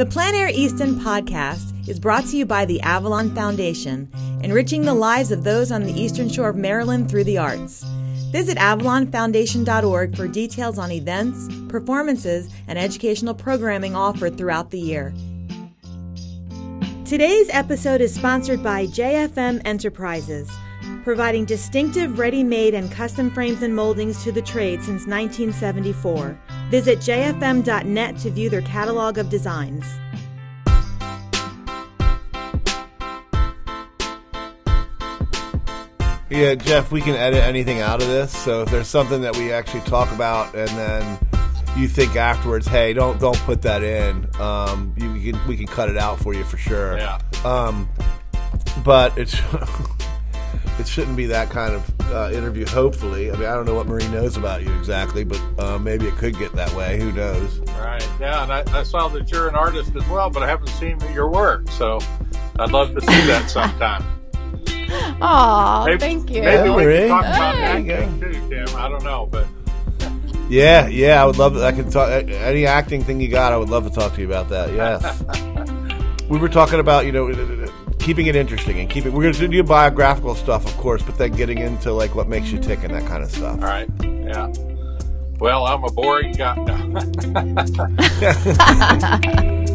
The Plein Air Easton podcast is brought to you by the Avalon Foundation, enriching the lives of those on the eastern shore of Maryland through the arts. Visit avalonfoundation.org for details on events, performances, and educational programming offered throughout the year. Today's episode is sponsored by JFM Enterprises, providing distinctive ready made and custom frames and moldings to the trade since 1974. Visit jfm.net to view their catalog of designs. Yeah, Jeff, we can edit anything out of this. So if there's something that we actually talk about and then you think afterwards, hey, don't don't put that in, um, you we can we can cut it out for you for sure. Yeah. Um, but it's it shouldn't be that kind of uh, interview. Hopefully, I mean, I don't know what Marie knows about you exactly, but uh, maybe it could get that way. Who knows? Right. Yeah, and I, I saw that you're an artist as well, but I haven't seen your work, so I'd love to see that sometime. Aw, Maybe- thank you. Maybe we Marie. can talk about There you acting too, Tim. I don't know, but Yeah, yeah, I would love. I could talk any acting thing you got. I would love to talk to you about that. Yes, we were talking about you know keeping it interesting and keeping. We're going to do biographical stuff, of course, but then getting into like what makes you tick and that kind of stuff. all right. Yeah. Well, I'm a boring guy.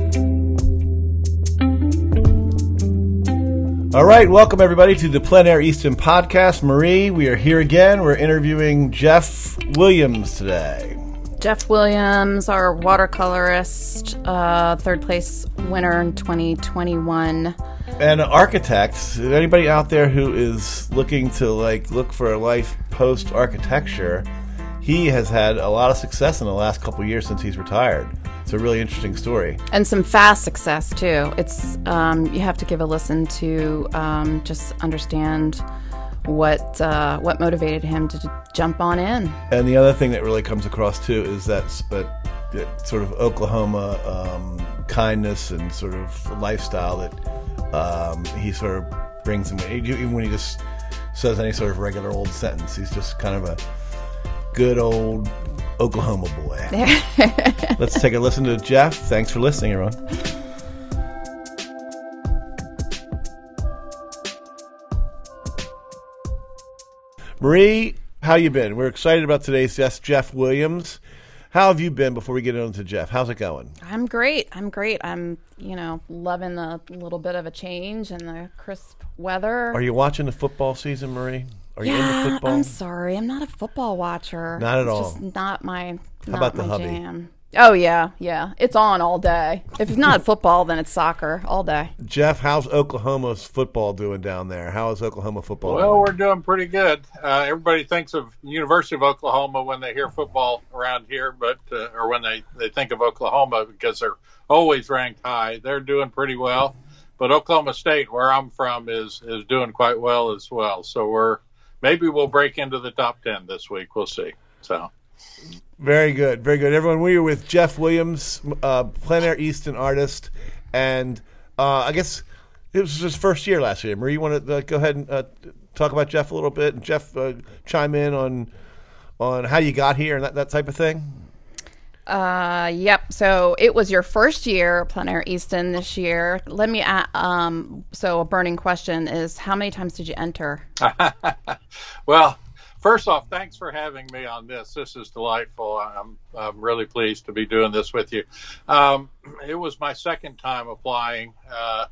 All right, welcome everybody to the Plein Air Easton podcast. Marie, we are here again. We're interviewing Jeff Williams today. Jeff Williams, our watercolorist, uh, third place winner in 2021. And architects, anybody out there who is looking to like look for a life post architecture, he has had a lot of success in the last couple of years since he's retired. It's a really interesting story. And some fast success too. It's um, you have to give a listen to um, just understand what uh, what motivated him to jump on in. And the other thing that really comes across too is that, that, that sort of Oklahoma um, kindness and sort of lifestyle that um, he sort of brings in. Even when he just says any sort of regular old sentence, he's just kind of a good old Oklahoma boy. Let's take a listen to Jeff. Thanks for listening, everyone. Marie, how you been? We're excited about today's guest, Jeff Williams. How have you been before we get into Jeff? How's it going? I'm great. I'm great. I'm you know loving the little bit of a change and the crisp weather. Are you watching the football season, Marie? Are you yeah, into football? I'm sorry. I'm not a football watcher. Not at it's all. Just not my. not about the my hubby? Jam. Oh yeah, yeah. It's on all day. If it's not football, then it's soccer all day. Jeff, how's Oklahoma's football doing down there? How is Oklahoma football? well, doing? we're doing pretty good. Uh, everybody thinks of University of Oklahoma when they hear football around here, but uh, or when they, they think of Oklahoma because they're always ranked high. They're doing pretty well. But Oklahoma State, where I'm from, is is doing quite well as well. So we're maybe we'll break into the top ten this week. We'll see. So. Very good, very good. Everyone, we are with Jeff Williams, uh, plein air Easton artist, and uh, I guess it was his first year last year. Marie, you want to uh, go ahead and uh, talk about Jeff a little bit, and Jeff uh, chime in on on how you got here and that, that type of thing. Uh, yep. So it was your first year, Plein Air Easton, this year. Let me. a- Um. So a burning question is, how many times did you enter? well, first off, thanks for having me on this. This is delightful. I'm, I'm really pleased to be doing this with you. Um, it was my second time applying. Uh,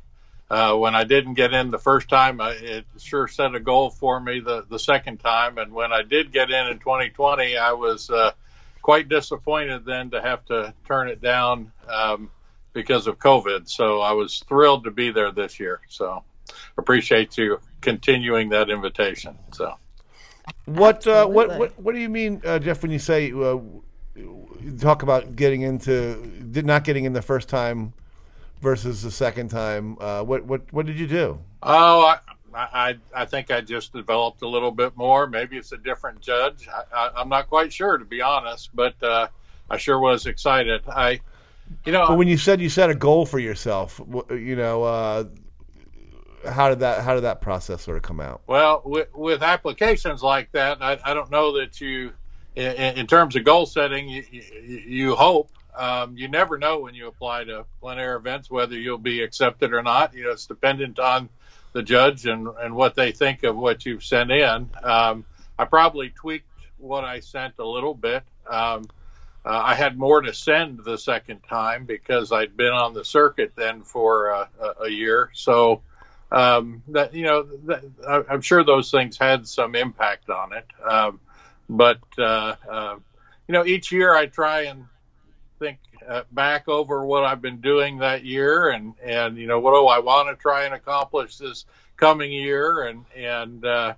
uh, when I didn't get in the first time, I, it sure set a goal for me the, the second time. And when I did get in in 2020, I was uh, quite disappointed then to have to turn it down um, because of COVID. So I was thrilled to be there this year. So appreciate you continuing that invitation. So. What uh, what what what do you mean, uh, Jeff, when you say uh, talk about getting into did not getting in the first time versus the second time? Uh, what what what did you do? Oh, I, I, I think I just developed a little bit more. Maybe it's a different judge. I, I, I'm not quite sure, to be honest, but uh, I sure was excited. I, you know, But when you said you set a goal for yourself, you know, uh, how did that how did that process sort of come out? Well, with, with applications like that, I, I don't know that you, in, in terms of goal setting, you, you, you hope um, you never know when you apply to plein air events whether you'll be accepted or not. You know, it's dependent on the judge and, and what they think of what you've sent in. Um, I probably tweaked what I sent a little bit. Um, uh, I had more to send the second time because I'd been on the circuit then for uh, a year. So um, that you know, that, I'm sure those things had some impact on it. Um, but uh, uh, you know, each year I try and think uh, back over what I've been doing that year, and and you know, what do I want to try and accomplish this coming year, and and uh,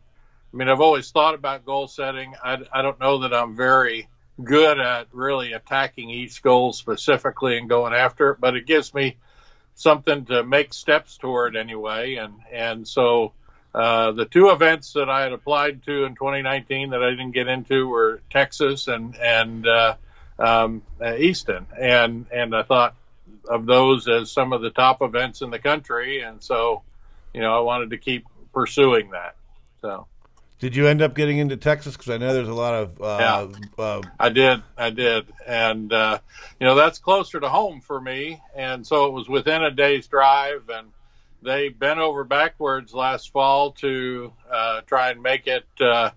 I mean, I've always thought about goal setting. I, I don't know that I'm very good at really attacking each goal specifically and going after it, but it gives me something to make steps toward anyway. And and so uh, the two events that I had applied to in 2019 that I didn't get into were Texas and and uh, um, uh, Easton, and and I thought of those as some of the top events in the country, and so you know I wanted to keep pursuing that. So. Did you end up getting into Texas? Because I know there's a lot of. Uh, yeah, uh, I did. I did, and uh, you know that's closer to home for me, and so it was within a day's drive, and they bent over backwards last fall to uh, try and make it uh,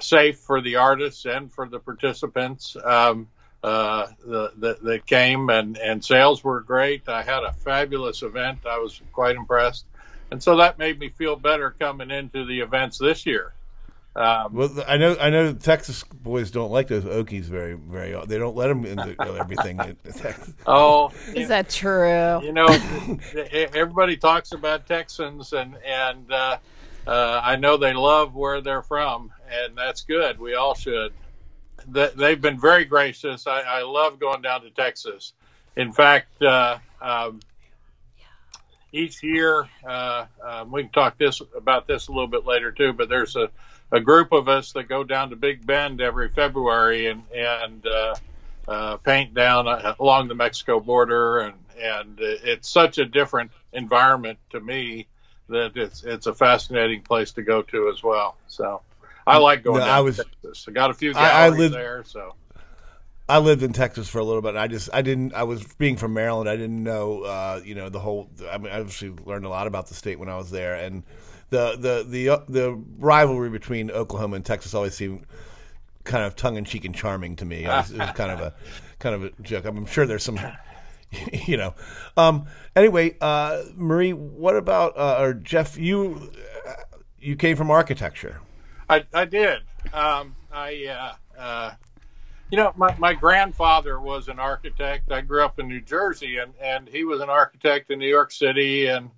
safe for the artists and for the participants. Um, uh, that came and, and sales were great. I had a fabulous event. I was quite impressed. And so that made me feel better coming into the events this year. Um, well, I know I know Texas boys don't like those Okies very very. They don't let them into everything. oh, is that true? You know, everybody talks about Texans, and and uh, uh, I know they love where they're from, and that's good. We all should. They've been very gracious. I, I love going down to Texas. In fact, uh, um, each year uh, um, we can talk this about this a little bit later too. But there's a a group of us that go down to Big Bend every February and and uh, uh, paint down uh, along the Mexico border, and and it's such a different environment to me that it's it's a fascinating place to go to as well. So I like going no, I was, to Texas. I got a few galleries I, I lived, there, so. I lived in Texas for a little bit. And I just I didn't I was being from Maryland. I didn't know uh, you know the whole. I mean, I obviously learned a lot about the state when I was there, and the the the uh, the rivalry between Oklahoma and Texas always seemed kind of tongue in cheek and charming to me. It was, it was, kind of a kind of a joke. I'm sure there's some, you know. Um, anyway, uh, Marie, what about uh, or Jeff? You uh, you came from architecture. I I did. Um, I. You know, my, my grandfather was an architect. I grew up in New Jersey, and, and he was an architect in New York City. And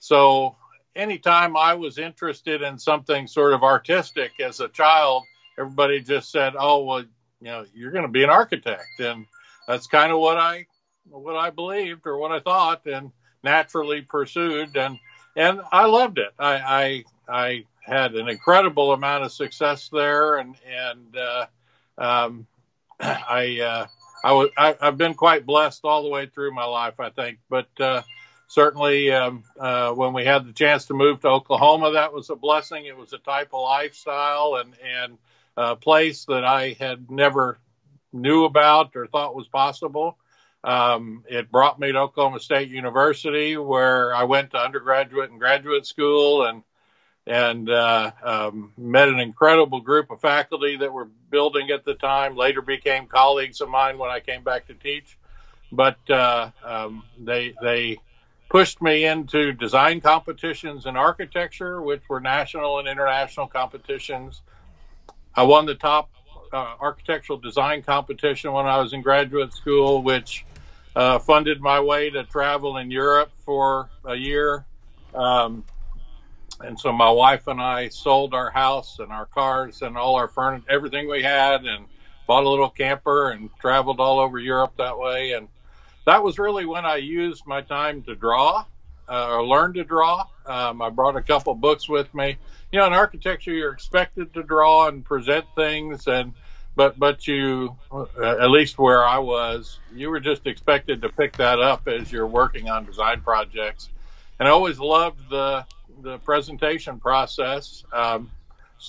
so anytime I was interested in something sort of artistic as a child, everybody just said, "Oh, well, you know, you're going to be an architect," and that's kind of what I what I believed or what I thought, and naturally pursued, and and I loved it. I I, I had an incredible amount of success there, and and uh, um, I uh, I was I, I've been quite blessed all the way through my life, I think, but. Uh, certainly um, uh, when we had the chance to move to Oklahoma, that was a blessing. It was a type of lifestyle and and a place that I had never knew about or thought was possible. Um, it brought me to Oklahoma State University, where I went to undergraduate and graduate school, and and uh, um, met an incredible group of faculty that were building at the time. Later became colleagues of mine when I came back to teach, but uh, um, they they pushed me into design competitions in architecture, which were national and international competitions. I won the top uh, architectural design competition when I was in graduate school, which uh, funded my way to travel in Europe for a year. Um, and so my wife and I sold our house and our cars and all our furniture, everything we had, and bought a little camper and traveled all over Europe that way. And that was really when I used my time to draw uh, or learn to draw. Um, I brought a couple books with me. You know, in architecture, you're expected to draw and present things, and but but you, uh, at least where I was, you were just expected to pick that up as you're working on design projects. And I always loved the the presentation process. Um,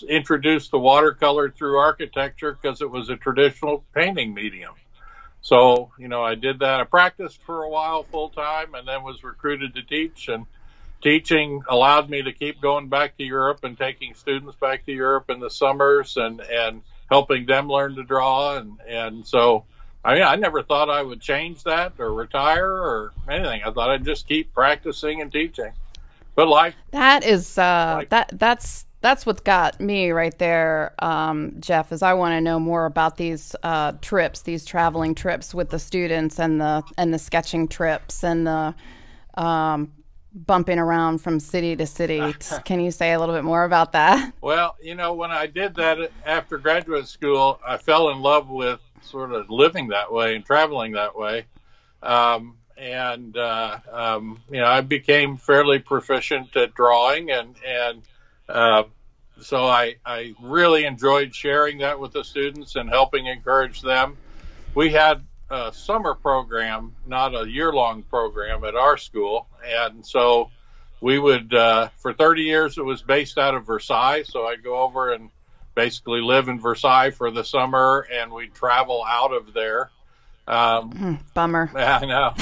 introduced the watercolor through architecture because it was a traditional painting medium. so you know, I did that. I practiced for a while full time, and then was recruited to teach. And teaching allowed me to keep going back to Europe and taking students back to Europe in the summers and and helping them learn to draw. And and so, I mean, I never thought I would change that or retire or anything. I thought I'd just keep practicing and teaching. But life that is uh, like, that that's that's what got me right there, um, Jeff. Is I want to know more about these uh, trips, these traveling trips with the students, and the and the sketching trips, and the um, bumping around from city to city. Can you say a little bit more about that? Well, you know, when I did that after graduate school, I fell in love with sort of living that way and traveling that way. Um, and uh, um, you know, I became fairly proficient at drawing, and and uh, so I, I really enjoyed sharing that with the students and helping encourage them. We had a summer program, not a year long program at our school. And so we would, uh, for 30 years, it was based out of Versailles. So I'd go over and basically live in Versailles for the summer and we'd travel out of there. Um, hmm, Bummer. I know.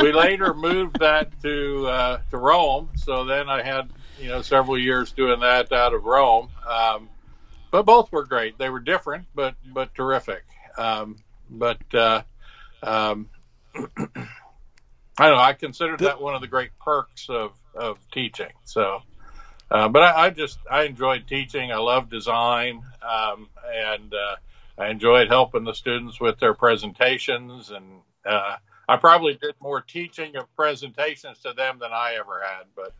we later moved that to uh, to Rome, so then I had you know, several years doing that out of Rome. Um, but both were great. They were different, but but terrific. Um, but uh, um, I don't know. I considered that one of the great perks of of teaching. So, uh, but I, I, just I enjoyed teaching. I love design, um, and uh, I enjoyed helping the students with their presentations. And uh, I probably did more teaching of presentations to them than I ever had. But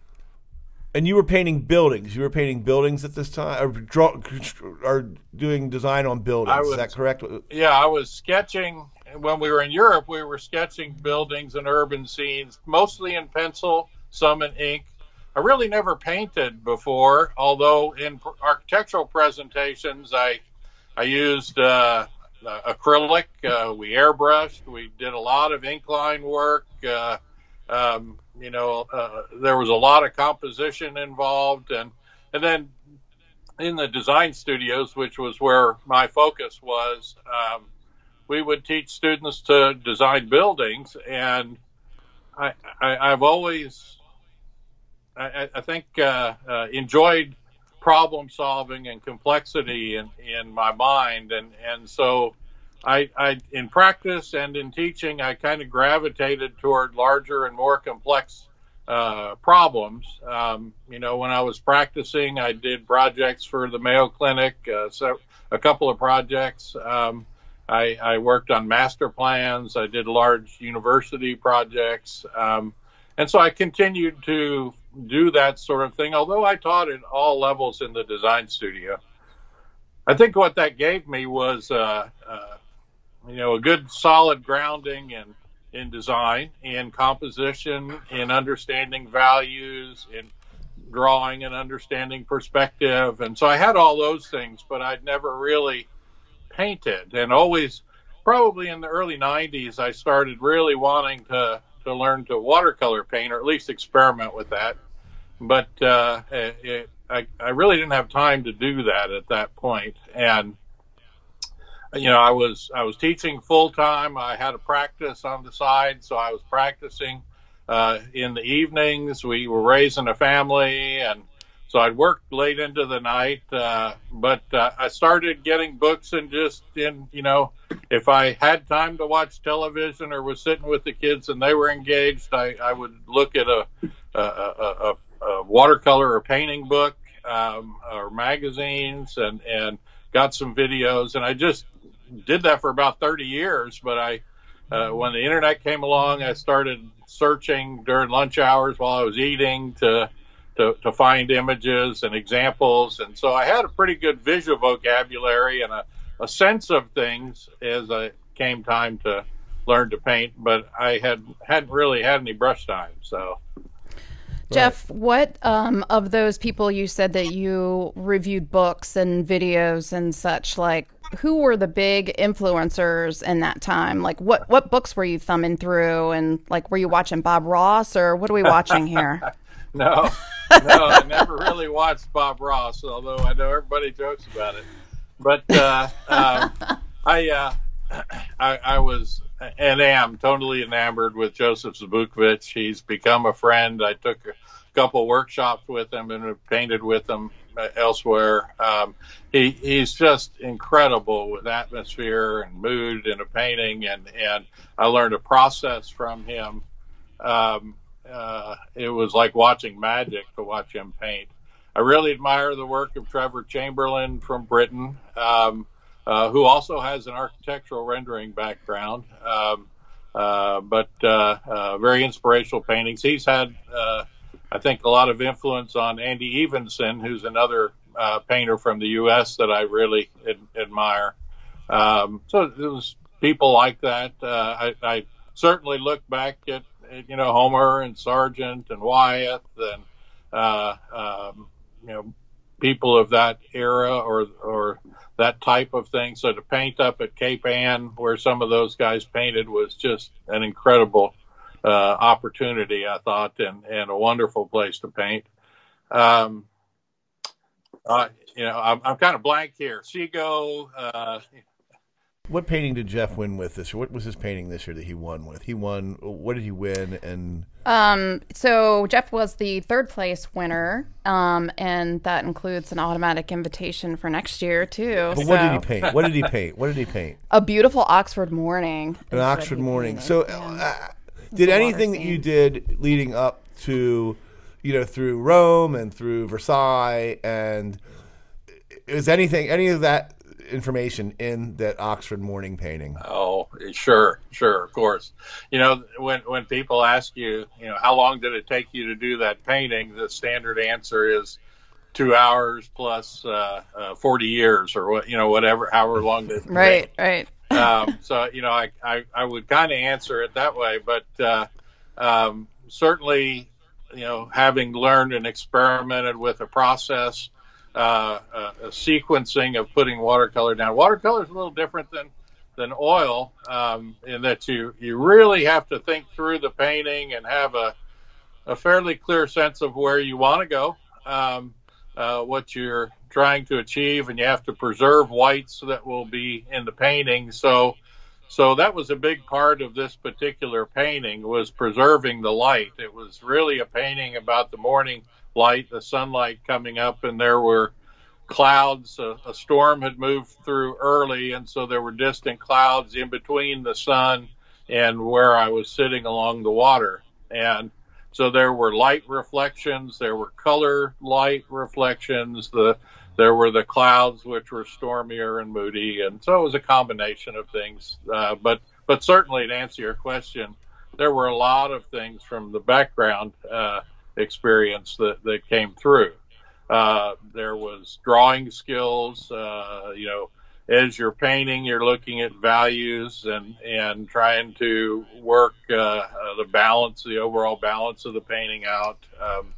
and you were painting buildings. You were painting buildings at this time, or, draw, or doing design on buildings. Was, Is that correct? Yeah, I was sketching when we were in Europe. We were sketching buildings and urban scenes, mostly in pencil, some in ink. I really never painted before, although in architectural presentations, I I used uh, acrylic. Uh, we airbrushed. We did a lot of ink line work. Uh, um, you know, uh, there was a lot of composition involved, and and then in the design studios, which was where my focus was, um, we would teach students to design buildings, and I, I have always, I, I think, uh, uh, enjoyed problem solving and complexity in, in my mind, and and so I, I, in practice and in teaching, I kind of gravitated toward larger and more complex uh, problems. Um, you know, when I was practicing, I did projects for the Mayo Clinic, uh, so a couple of projects. Um, I, I, worked on master plans. I did large university projects. Um, and so I continued to do that sort of thing, although I taught at all levels in the design studio. I think what that gave me was uh, uh you know, a good solid grounding in in design, in composition, in understanding values, in drawing and understanding perspective. And so I had all those things, but I'd never really painted. And always, probably in the early 90s, I started really wanting to, to learn to watercolor paint or at least experiment with that. But uh, it, I, I really didn't have time to do that at that point. And you know, I was I was teaching full time. I had a practice on the side, so I was practicing uh, in the evenings. We were raising a family, and so I'd work late into the night. Uh, but uh, I started getting books and just in, you know, if I had time to watch television or was sitting with the kids and they were engaged, I, I would look at a, a, a, a watercolor or painting book um, or magazines and and got some videos, and I just did that for about 30 years, but I, uh, when the internet came along, I started searching during lunch hours while I was eating to, to, to find images and examples. And so I had a pretty good visual vocabulary and a, a sense of things as I came time to learn to paint, but I had, hadn't really had any brush time. So, Jeff, what um, of those people you said that you reviewed books and videos and such like who were the big influencers in that time? Like what what books were you thumbing through and like were you watching Bob Ross or what are we watching here? no. No, I never really watched Bob Ross, although I know everybody jokes about it. But uh, um, I uh, I, I, was and am totally enamored with Joseph Zbukvic. He's become a friend. I took a couple workshops with him and painted with him elsewhere. Um, he, he's just incredible with atmosphere and mood in a painting, and, and I learned a process from him. Um, uh, it was like watching magic to watch him paint. I really admire the work of Trevor Chamberlain from Britain. Um, uh, who also has an architectural rendering background, um, uh, but uh, uh, very inspirational paintings. He's had, uh, I think, a lot of influence on Andy Evansen, who's another painter from the U.S. that I really ad- admire. Um, so it was people like that. I, I, certainly look back at, you know Homer and Sargent and Wyeth and uh, um, you know people of that era or or that type of thing. So to paint up at Cape Ann, where some of those guys painted, was just an incredible uh, opportunity, I thought, and, and a wonderful place to paint. Um, uh, you know, I'm, I'm kind of blank here. Seago, uh, what painting did Jeff win with this year? What was his painting this year that he won with? He won. What did he win? And um, so Jeff was the third place winner, um, and that includes an automatic invitation for next year too. But so. what did he paint? What did he paint? What did he paint? A beautiful Oxford morning. An Oxford morning. So, uh, did anything that you did leading up to, you know, through Rome and through Versailles and is anything any of that information in that Oxford morning painting? Oh, sure, sure, of course. You know, when when people ask you, you know, how long did it take you to do that painting? The standard answer is two hours plus uh, uh, forty years, or what you know, whatever, however long. It right, right. um, so you know, I I, I would kind of answer it that way, but uh, um, certainly, you know, having learned and experimented with a process uh, a, a, sequencing of putting watercolor down. Watercolor is a little different than than oil um, in that you you really have to think through the painting and have a a fairly clear sense of where you want to go, um, uh, what you're trying to achieve, and you have to preserve whites that will be in the painting. So. So that was a big part of this particular painting was preserving the light. It was really a painting about the morning light, the sunlight coming up, and there were clouds. A, a, storm had moved through early, and so there were distant clouds in between the sun and where I was sitting along the water. And so there were light reflections, there were color light reflections, the there were the clouds which were stormier and moody, and so it was a combination of things. Uh, but but certainly to answer your question, there were a lot of things from the background uh, experience that, that came through. Uh, there was drawing skills, uh, you know, as you're painting, you're looking at values and, and trying to work uh, uh the balance, the overall balance of the painting out. Um,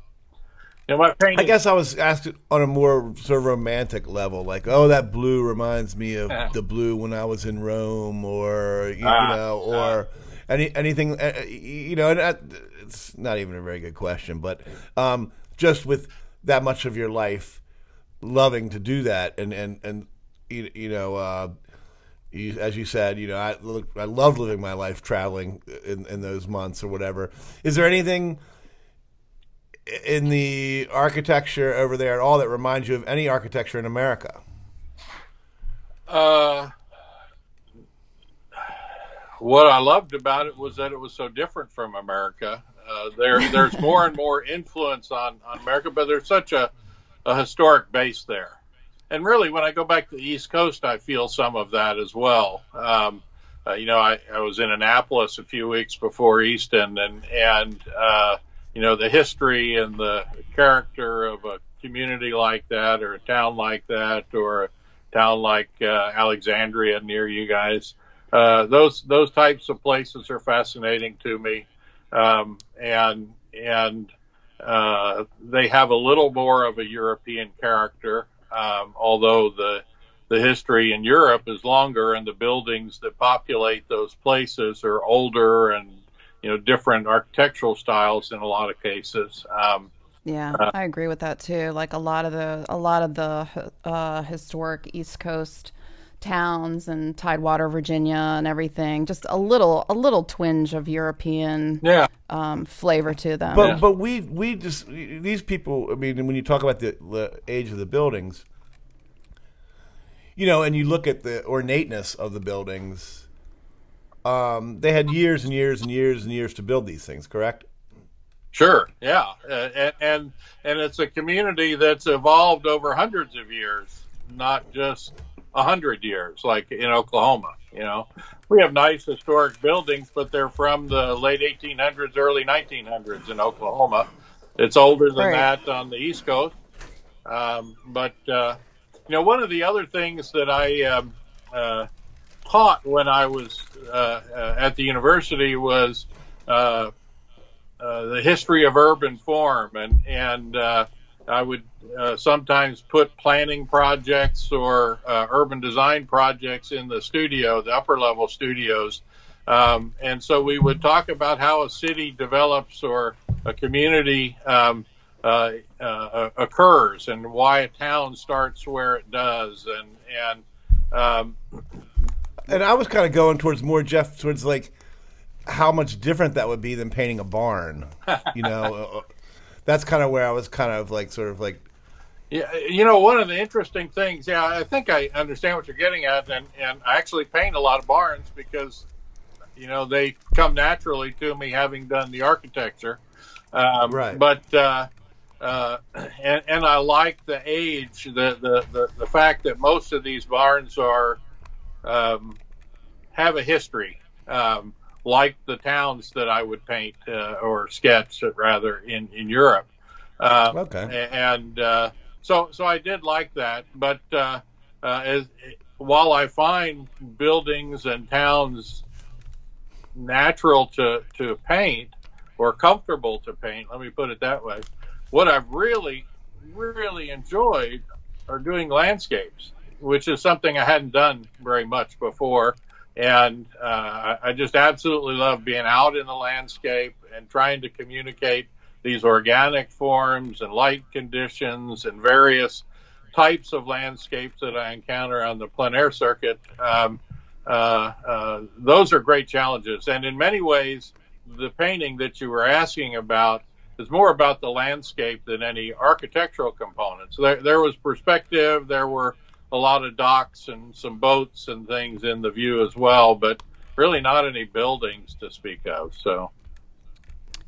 you know, my painting, I guess I was asked on a more sort of romantic level, like, oh, that blue reminds me of the blue when I was in Rome, or you, ah, know, or any anything, uh, you know, and it's not even a very good question, but um, just with that much of your life loving to do that, and and and you, you know. Uh, you, as you said, you know, I look, I love living my life traveling in, in those months or whatever. Is there anything in the architecture over there at all that reminds you of any architecture in America? Uh, what I loved about it was that it was so different from America. Uh, there, there's more and more influence on, on America, but there's such a, a historic base there. And really, when I go back to the East Coast, I feel some of that as well. Um, uh, you know, I, I was in Annapolis a few weeks before Easton, and and uh, you know the history and the character of a community like that, or a town like that, or a town like uh, Alexandria near you guys. Uh, those those types of places are fascinating to me um, and and uh, they have a little more of a European character, um, although the the history in Europe is longer, and the buildings that populate those places are older and you know different architectural styles in a lot of cases. Um, yeah, uh, I agree with that too. Like a lot of the a lot of the uh, historic East Coast towns and Tidewater, Virginia, and everything. Just a little, a little twinge of European yeah. um, flavor to them. But Yeah. but we we just these people. I mean, when you talk about the, the age of the buildings, you know, and you look at the ornateness of the buildings, um, they had years and years and years and years to build these things. Correct? Sure, yeah, uh, and, and and it's a community that's evolved over hundreds of years, not just a hundred years, like in Oklahoma. You know, we have nice historic buildings, but they're from the late 1800s, early 1900s in Oklahoma. It's older than Right. that on the East Coast. Um, but uh, you know, one of the other things that I um, uh, taught when I was uh, uh, at the university was uh, uh, the history of urban form, and and uh, I would sometimes put planning projects or urban design projects in the studio, the upper level studios. Um, and so we would talk about how a city develops or a community um, uh, uh, occurs and why a town starts where it does. And, and um, And I was kind of going towards more Jeff towards like how much different that would be than painting a barn. You know, Uh, that's kind of where I was kind of like sort of like Yeah, you know, one of the interesting things, yeah, I think I understand what you're getting at, and, and I actually paint a lot of barns because, you know, they come naturally to me having done the architecture. Um, Right. But, uh, uh, and, and I like the age, the, the, the, the fact that most of these barns are, um, have a history, um, like the towns that I would paint, uh, or sketch rather in, in Europe. Uh, Okay. And, uh, so, so I did like that, but, uh, uh, as, while I find buildings and towns natural to, to paint or comfortable to paint, let me put it that way, what I've really, really enjoyed are doing landscapes, which is something I hadn't done very much before. And uh, I just absolutely love being out in the landscape and trying to communicate these organic forms and light conditions and various types of landscapes that I encounter on the plein air circuit. Um, uh, uh, those are great challenges. And in many ways, the painting that you were asking about is more about the landscape than any architectural components. There, there was perspective, there were a lot of docks and some boats and things in the view as well, but really not any buildings to speak of. So.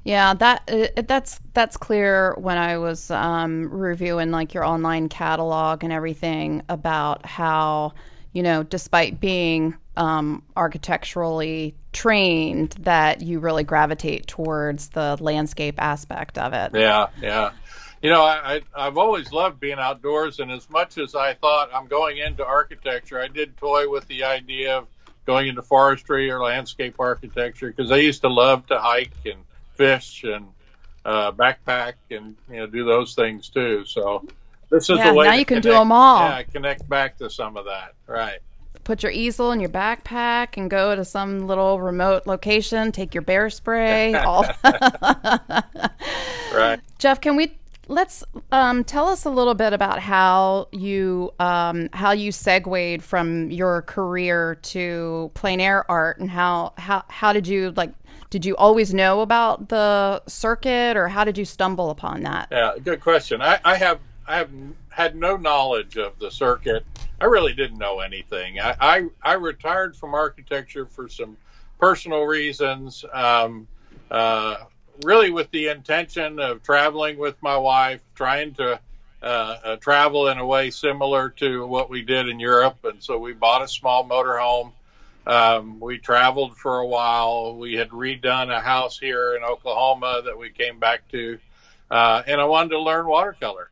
Yeah, that uh, that's that's clear when I was um, reviewing like your online catalog and everything about how you know, despite being um, architecturally trained, that you really gravitate towards the landscape aspect of it. Yeah, yeah. You know, I, I I've always loved being outdoors, and as much as I thought I'm going into architecture, I did toy with the idea of going into forestry or landscape architecture because I used to love to hike and fish and uh, backpack and you know do those things too. So this is Yeah, the way now you can do them all. Yeah, connect back to some of that. Right. Put your easel in your backpack and go to some little remote location. Take your bear spray. all Right. Jeff, can we let's um, tell us a little bit about how you um, how you segued from your career to plein air art and how how how did you like did you always know about the circuit or how did you stumble upon that? Yeah, good question. I, I have I have had no knowledge of the circuit. I really didn't know anything. I I, I retired from architecture for some personal reasons. Um, uh, really, with the intention of traveling with my wife, trying to uh, uh, travel in a way similar to what we did in Europe, and so we bought a small motorhome. Um, we traveled for a while. We had redone a house here in Oklahoma that we came back to, uh, and I wanted to learn watercolor.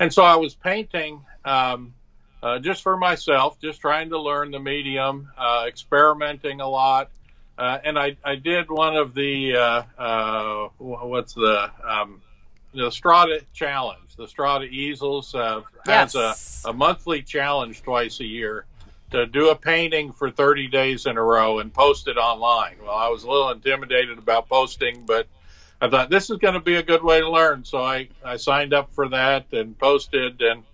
And so I was painting um, uh, just for myself, just trying to learn the medium, uh, experimenting a lot. Uh, and I, I did one of the uh, uh, what's the um, the Strada challenge. The Strada easels uh, has Yes. a, a monthly challenge twice a year to do a painting for 30 days in a row and post it online. Well, I was a little intimidated about posting, but I thought this is going to be a good way to learn. So I, I signed up for that and posted and,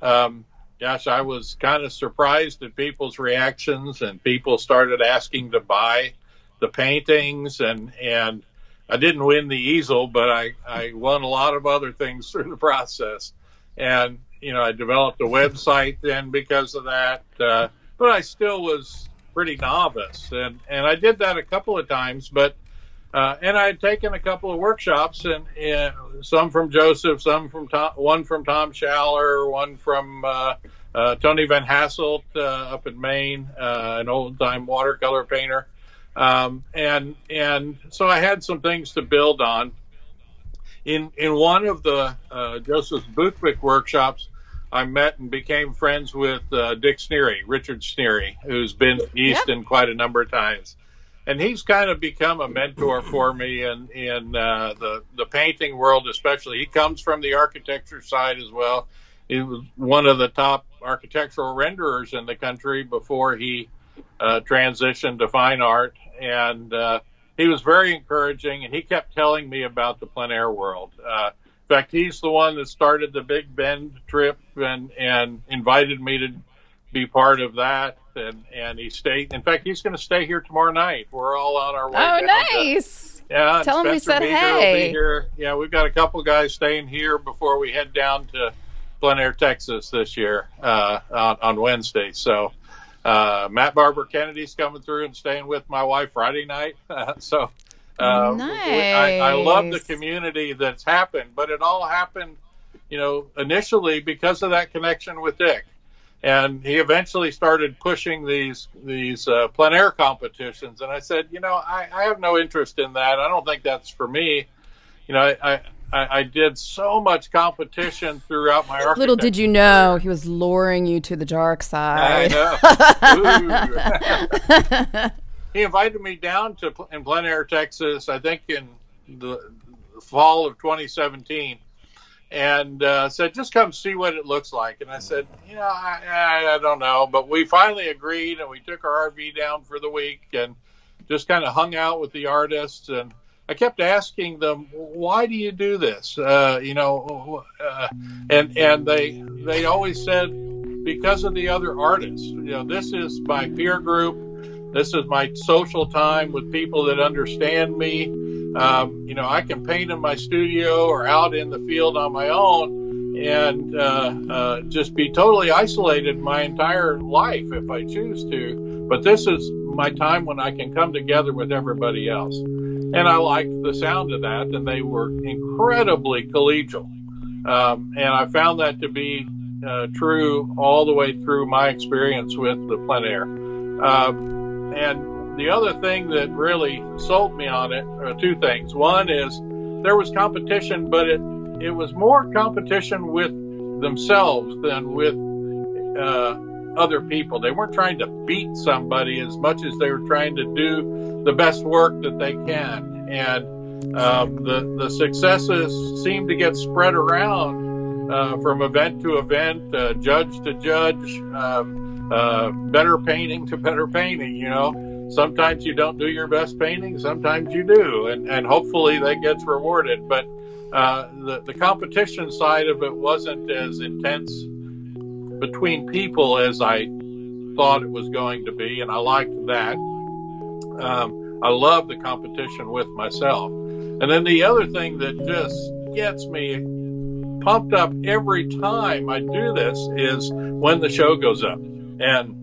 um, gosh, I was kind of surprised at people's reactions, and people started asking to buy the paintings, and and I didn't win the easel, but I I won a lot of other things through the process, and you know I developed a website then because of that, uh, but I still was pretty novice, and and I did that a couple of times, but. Uh, and I had taken a couple of workshops, and, and some from Joseph, some from Tom, one from Tom Schaller, one from uh, uh, Tony Van Hasselt uh, up in Maine, uh, an old time watercolor painter, um, and and so I had some things to build on. In in one of the uh, Joseph Zbukvic workshops, I met and became friends with Dick Sneary, Richard Sneary, who's been east yep. quite a number of times and he's kind of become a mentor for me in in uh, the the painting world, especially. He comes from the architecture side as well. He was one of the top architectural renderers in the country before he uh, transitioned to fine art, and uh, he was very encouraging. And he kept telling me about the plein air world. Uh, in fact, he's the one that started the Big Bend trip and and invited me to be part of that and and he stayed. In fact, he's going to stay here tomorrow night. We're all on our way. Oh, nice. To, yeah, tell him we said Beaker hey. Here. Yeah, we've got a couple guys staying here before we head down to Plein Air, Texas this year uh, on, on Wednesday. So. Uh, Matt Barber Kennedy's coming through and staying with my wife Friday night. so, uh, nice. I, I love the community that's happened, but it all happened, you know, initially because of that connection with Dick and he eventually started pushing these these uh, plein air competitions. And I said, you know, I, I have no interest in that. I don't think that's for me. You know, I. I, I did so much competition throughout my architecture. Little did you know he was luring you to the dark side. I know. he invited me down to in plein air, Texas. I think in the fall of 2017 and uh, said, "Just come see what it looks like." And I said, "You know, I, I, I don't know," but we finally agreed, and we took our RV down for the week and just kind of hung out with the artists. And I kept asking them, "Why do you do this?" Uh, you know, uh, and and they they always said, "Because of the other artists." You know, this is my peer group. This is my social time with people that understand me um, you know, I can paint in my studio or out in the field on my own and uh, uh, just be totally isolated my entire life if I choose to. But this is my time when I can come together with everybody else. And I liked the sound of that, and they were incredibly collegial. Um, and I found that to be uh, true all the way through my experience with the plein air. Um, and the other thing that really sold me on it are two things. One is there was competition, but it it was more competition with themselves than with uh, other people. They weren't trying to beat somebody as much as they were trying to do the best work that they can. And um, the the successes seem to get spread around uh, from event to event, uh, judge to judge, um, uh, better painting to better painting. You know sometimes you don't do your best painting, sometimes you do, and, and hopefully that gets rewarded. But uh, the, the competition side of it wasn't as intense between people as I thought it was going to be, and I liked that. Um, I love the competition with myself. And then the other thing that just gets me pumped up every time I do this is when the show goes up. And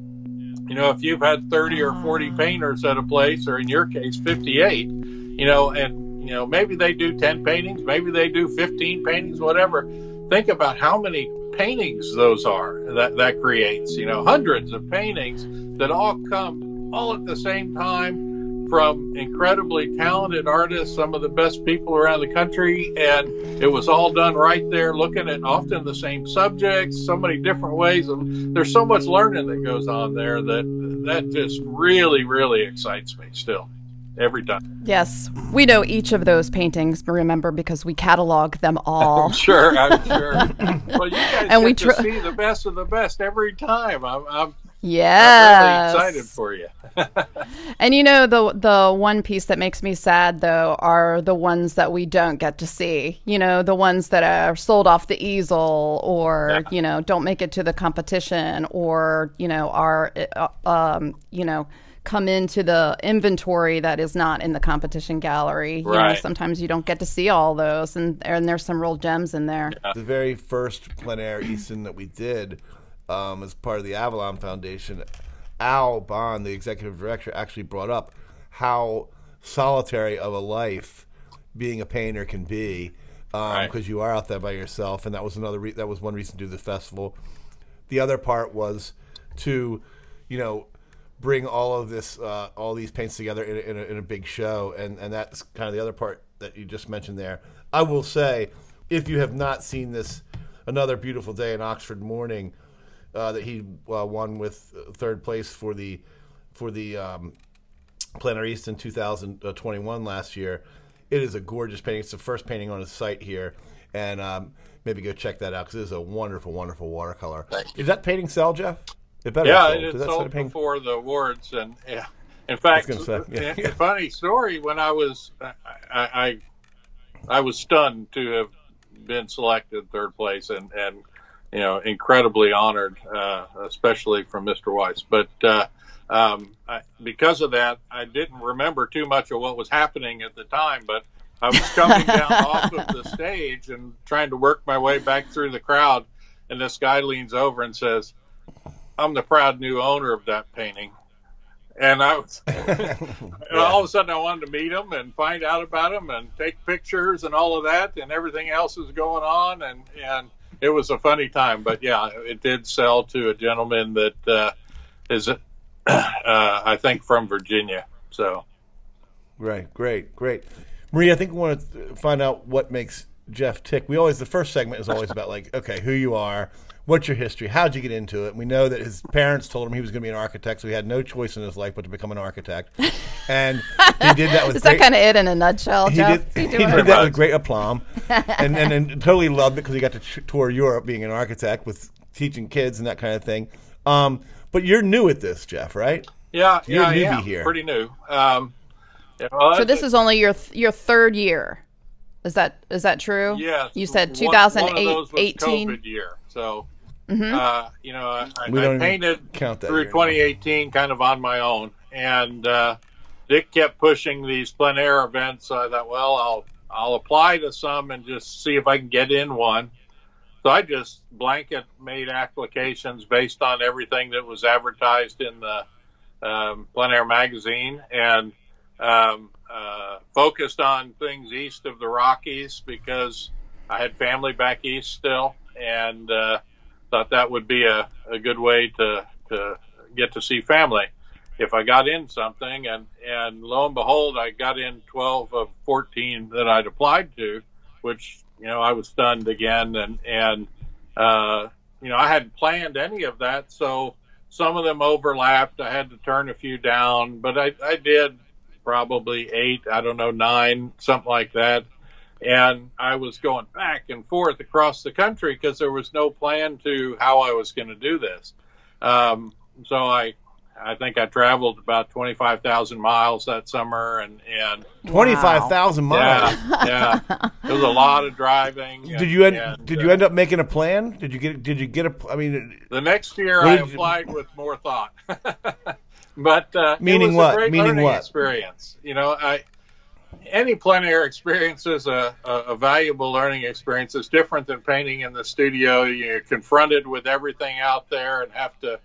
you know, if you've had 30 or 40 painters at a place, or in your case, 58, you know, and, you know, maybe they do 10 paintings, maybe they do 15 paintings, whatever. Think about how many paintings those are that, that creates, you know, hundreds of paintings that all come all at the same time from incredibly talented artists, some of the best people around the country, and it was all done right there, looking at often the same subjects, so many different ways. And there's so much learning that goes on there that that just really, really excites me still. Every time. Yes, we know each of those paintings. Remember, because we catalog them all. I'm sure, I'm sure. well, you guys and get we tr- to see the best of the best every time. I'm, I'm Yes. I'm really excited for you. and you know the the one piece that makes me sad though are the ones that we don't get to see. You know, the ones that are sold off the easel or, yeah. you know, don't make it to the competition or, you know, are uh, um, you know, come into the inventory that is not in the competition gallery. Right. You know, sometimes you don't get to see all those and and there's some real gems in there. Yeah. The very first plein air Easton that we did um, as part of the Avalon Foundation, Al Bond, the executive director, actually brought up how solitary of a life being a painter can be because um, right. you are out there by yourself, and that was another re- that was one reason to do the festival. The other part was to, you know, bring all of this, uh, all these paints together in a, in, a, in a big show, and and that's kind of the other part that you just mentioned there. I will say, if you have not seen this, another beautiful day in Oxford morning uh, that he uh, won with third place for the for the um, Plein Air Easton 2021 last year. It is a gorgeous painting. It's the first painting on his site here, and um, maybe go check that out because it is a wonderful, wonderful watercolor. Is that painting sell, Jeff? It better. Yeah, it sold before the awards, and yeah. In fact, say, yeah. a funny story. When I was, I, I, I was stunned to have been selected third place, and and you know, incredibly honored, uh, especially from Mr. Weiss. But uh, um, I, because of that, I didn't remember too much of what was happening at the time. But I was coming down off of the stage and trying to work my way back through the crowd, and this guy leans over and says, "I'm the proud new owner of that painting." And I was, yeah. and all of a sudden, I wanted to meet him and find out about him and take pictures and all of that, and everything else was going on, and and it was a funny time, but yeah, it did sell to a gentleman that uh, is, uh, I think, from Virginia. So, right, great, great. Marie, I think we want to find out what makes Jeff tick. We always the first segment is always about like, okay, who you are, what's your history? How'd you get into it? And we know that his parents told him he was going to be an architect, so he had no choice in his life but to become an architect. And he did that with. Is great, that kind of it in a nutshell? He Jeff? did. He, he did that with great aplomb, and, and, and totally loved it because he got to tour Europe being an architect with teaching kids and that kind of thing. Um, but you're new at this, Jeff, right? Yeah, you're yeah, newbie yeah, here. Pretty new. Um, yeah, well, so this is only your th- your third year. Is that is that true? Yes. You said 2018 year. So Mm-hmm. Uh, you know, I, I painted through 2018 kind of on my own, and uh, Dick kept pushing these plein air events. So I thought, well, I'll I'll apply to some and just see if I can get in one. So I just blanket made applications based on everything that was advertised in the um, plein air magazine, and um, uh, focused on things east of the Rockies because I had family back east still, and uh, thought that would be a, a good way to, to get to see family if I got in something. And, and lo and behold, I got in 12 of 14 that I'd applied to, which, you know, I was stunned again. And, and, uh, you know, I hadn't planned any of that. So some of them overlapped. I had to turn a few down, but I, I did probably eight, I don't know, nine, something like that and I was going back and forth across the country because there was no plan to how I was going to do this. Um, so I, I think I traveled about twenty five thousand miles that summer, and and twenty five thousand miles. Yeah, yeah, it was a lot of driving. Did you end? And, did uh, you end up making a plan? Did you get? Did you get a? I mean, the next year I applied you, with more thought. but uh, meaning what? meaning what? Experience. You know, I any plein air experience is a, a, a, valuable learning experience. It's different than painting in the studio. You're confronted with everything out there and have to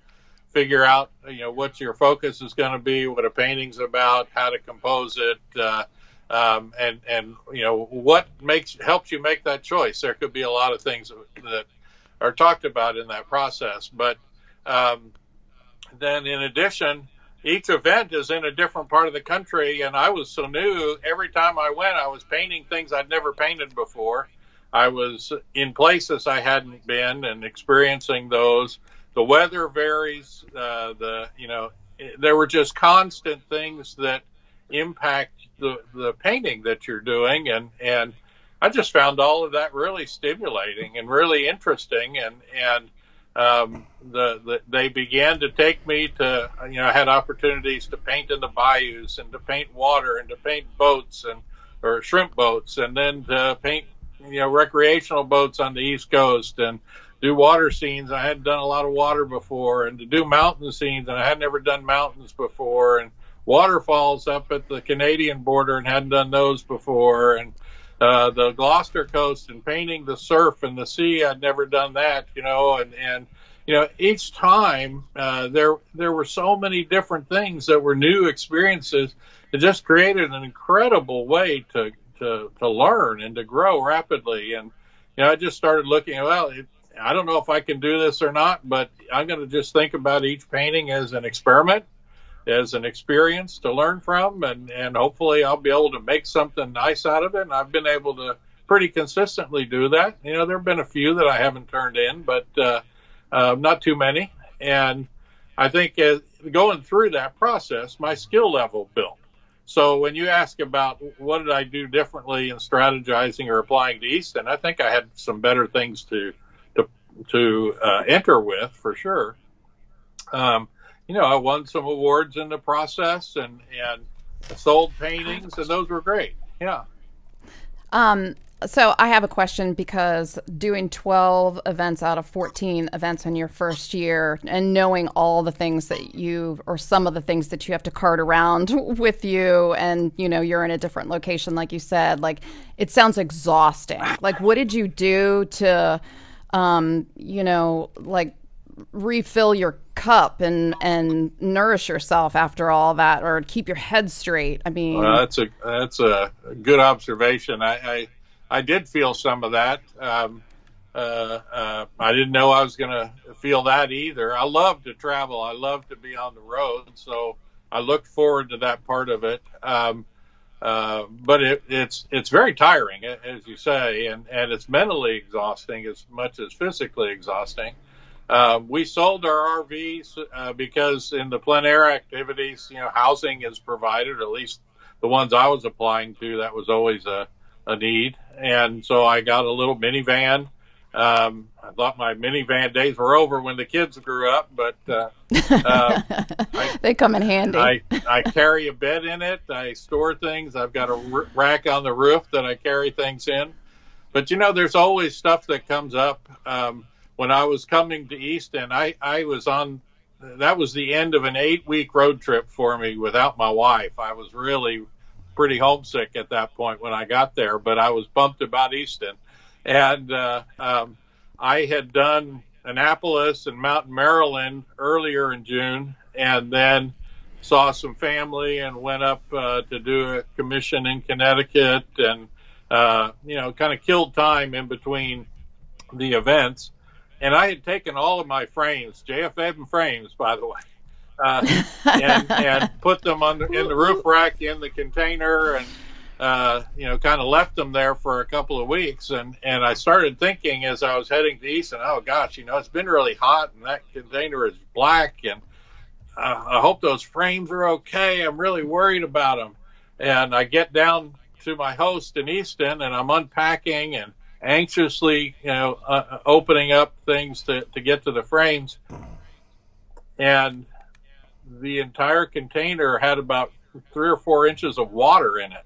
figure out, you know, what your focus is going to be, what a painting's about, how to compose it, uh, um, and and you know what makes helps you make that choice. There could be a lot of things that are talked about in that process, but um, then in addition each event is in a different part of the country and I was so new every time I went I was painting things I'd never painted before. I was in places I hadn't been and experiencing those. The weather varies uh, the you know there were just constant things that impact the the painting that you're doing and and I just found all of that really stimulating and really interesting and and um, the, the they began to take me to you know I had opportunities to paint in the bayous and to paint water and to paint boats and or shrimp boats and then to paint you know recreational boats on the east coast and do water scenes. I hadn't done a lot of water before and to do mountain scenes and I had never done mountains before and waterfalls up at the Canadian border and hadn't done those before and uh, the Gloucester coast and painting the surf and the sea. I'd never done that, you know, and, and, you know, each time, uh, there, there were so many different things that were new experiences It just created an incredible way to, to, to learn and to grow rapidly. And, you know, I just started looking, well, it, I don't know if I can do this or not, but I'm going to just think about each painting as an experiment as an experience to learn from, and and hopefully I'll be able to make something nice out of it. And I've been able to pretty consistently do that. You know, there have been a few that I haven't turned in, but uh, uh, not too many. And I think as, going through that process, my skill level built. So when you ask about what did I do differently in strategizing or applying to Easton, I think I had some better things to to to uh, enter with for sure. Um, you know, I won some awards in the process and and sold paintings, and those were great. Yeah. Um. So I have a question because doing 12 events out of 14 events in your first year and knowing all the things that you or some of the things that you have to cart around with you and you know you're in a different location like you said like it sounds exhausting. Like what did you do to um you know like refill your cup and and nourish yourself after all that or keep your head straight. I mean well, that's a that's a good observation. I i, I did feel some of that. Um, uh, uh, i didn't know i was going to feel that either. I love to travel. I love to be on the road so i looked forward to that part of it. Um, uh, but it, it's it's very tiring, as you say, and, and it's mentally exhausting as much as physically exhausting. Uh, we sold our RVs uh, because in the plein air activities, you know, housing is provided, at least the ones I was applying to, that was always a, a need. And so I got a little minivan. Um, I thought my minivan days were over when the kids grew up, but uh, uh, I, they come in handy. I, I carry a bed in it. I store things. I've got a r- rack on the roof that I carry things in. But you know, there's always stuff that comes up. Um, when I was coming to Easton, I, I was on, that was the end of an eight week road trip for me without my wife. I was really pretty homesick at that point when I got there, but I was bumped about Easton. And, uh, um, I had done Annapolis and Mountain Maryland earlier in June and then saw some family and went up, uh, to do a commission in Connecticut and, uh, you know, kind of killed time in between the events and I had taken all of my frames, JF frames, by the way, uh, and, and put them on the, in the roof rack in the container, and uh, you know, kind of left them there for a couple of weeks. And and I started thinking as I was heading to Easton, oh gosh, you know, it's been really hot, and that container is black, and uh, I hope those frames are okay. I'm really worried about them. And I get down to my host in Easton, and I'm unpacking and anxiously, you know, uh, uh, opening up things to, to get to the frames. And the entire container had about three or four inches of water in it.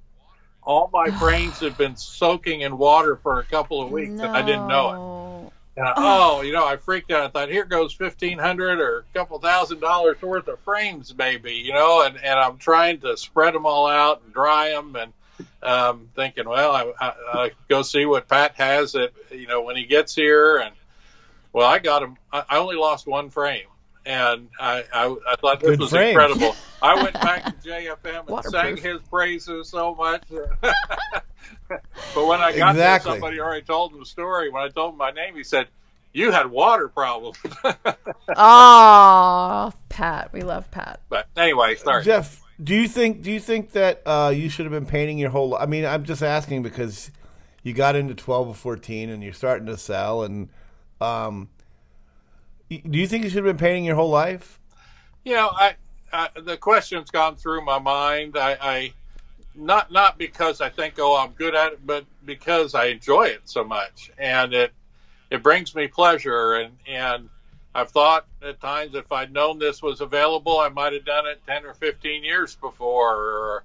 All my frames had been soaking in water for a couple of weeks, no. and I didn't know it. And I, oh, you know, I freaked out. I thought, here goes fifteen hundred or a couple thousand dollars worth of frames, maybe, you know. And and I'm trying to spread them all out and dry them, and um, thinking, well, I, I, I go see what Pat has at you know when he gets here, and well, I got him. I, I only lost one frame, and I I, I thought this Good was frame. incredible. I went back to JFM and sang his praises so much. but when I got exactly. there, somebody already told him the story. When I told him my name, he said, "You had water problems." oh, Pat, we love Pat. But anyway, sorry, Jeff. Do you think? Do you think that uh, you should have been painting your whole? I mean, I'm just asking because you got into 12 or 14 and you're starting to sell. And um, do you think you should have been painting your whole life? You know, I, I the question's gone through my mind. I, I not not because I think oh I'm good at it, but because I enjoy it so much and it it brings me pleasure and and I've thought at times if I'd known this was available, I might have done it 10 or 15 years before.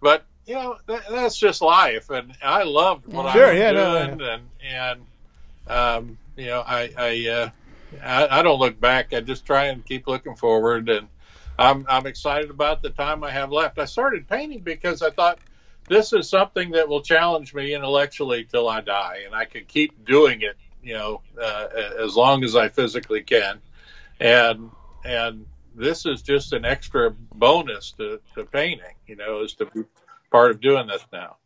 But, you know, that, that's just life. And I loved what Sure, I was yeah, no, doing. And, and um, you know, I, I, uh, I, I don't look back. I just try and keep looking forward. And I'm, I'm excited about the time I have left. I started painting because I thought this is something that will challenge me intellectually till I die. And I could keep doing it you know, uh, as long as I physically can. And, and this is just an extra bonus to, to painting, you know, is to be part of doing this now.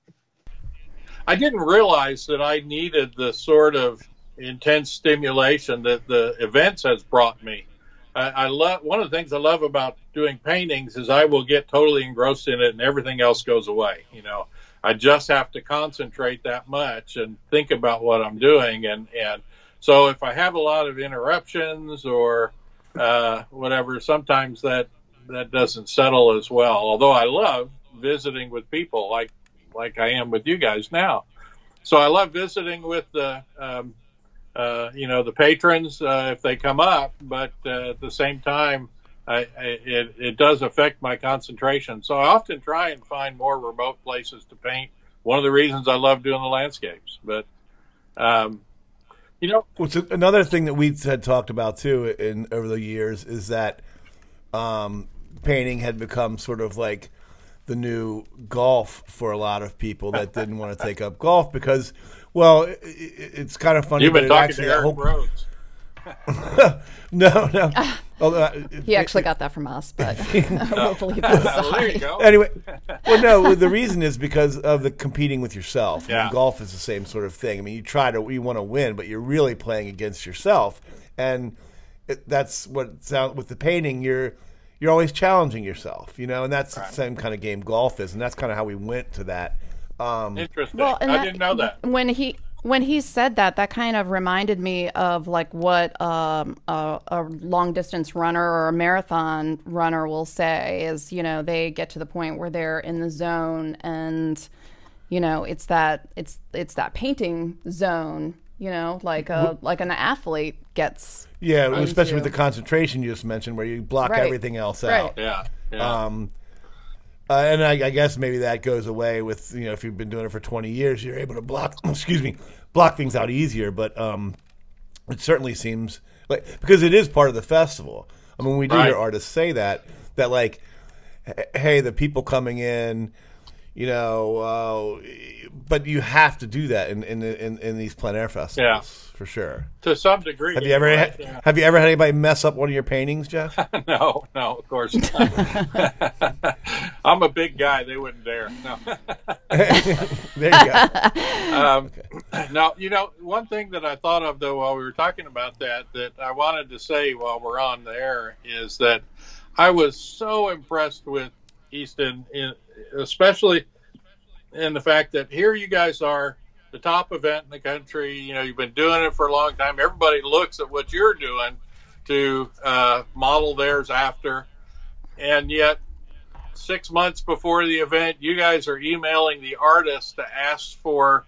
I didn't realize that I needed the sort of intense stimulation that the events has brought me. I, I love one of the things I love about doing paintings is I will get totally engrossed in it and everything else goes away. You know, I just have to concentrate that much and think about what I'm doing. And, and so if I have a lot of interruptions or uh, whatever, sometimes that, that doesn't settle as well. Although I love visiting with people like, like I am with you guys now. So I love visiting with the, um, uh, you know, the patrons uh, if they come up, but uh, at the same time, I, it, it does affect my concentration. So I often try and find more remote places to paint. One of the reasons I love doing the landscapes, but um, you know, Which another thing that we had talked about too in over the years is that um, painting had become sort of like the new golf for a lot of people that didn't want to take up golf because, well, it, it's kind of funny. You've been talking actually, to Eric whole, Rhodes. no, no. Although, uh, He actually got that from us, but I won't believe it. Well, there you go. anyway, well, no, the reason is because of the competing with yourself. I mean, Yeah. golf is the same sort of thing. I mean, you try to, you want to win, but you're really playing against yourself, and it, that's what sound with the painting. You're you're always challenging yourself, you know, and that's the same kind of game golf is, and that's kind of how we went to that. Um, Interesting. Well, I that- didn't know that. When he when he said that, that kind of reminded me of like what um, a, a long distance runner or a marathon runner will say is, you know, they get to the point where they're in the zone and, you know, it's that it's it's that painting zone, you know, like a like an athlete gets. yeah, especially with the concentration you just mentioned, where you block Right. everything else Right. out. Yeah. yeah. Um, uh, and I, I guess maybe that goes away with you know if you've been doing it for 20 years, you're able to block excuse me block things out easier. But um, it certainly seems like because it is part of the festival. I mean, we do Right. hear artists say that that like, hey, the people coming in, you know, uh, but you have to do that in in in, in these plein air festivals Yeah. for sure. to some degree. Have you ever right, had, yeah. have you ever had anybody mess up one of your paintings, Jeff? No, no, of course not. I'm a big guy. They wouldn't dare. No. there you go. Um, Now, you know, one thing that I thought of though while we were talking about that that I wanted to say while we're on the air is that I was so impressed with Easton, in, especially in the fact that here you guys are, the top event in the country. You know, you've been doing it for a long time. Everybody looks at what you're doing to uh, model theirs after, and yet six months before the event, you guys are emailing the artists to ask for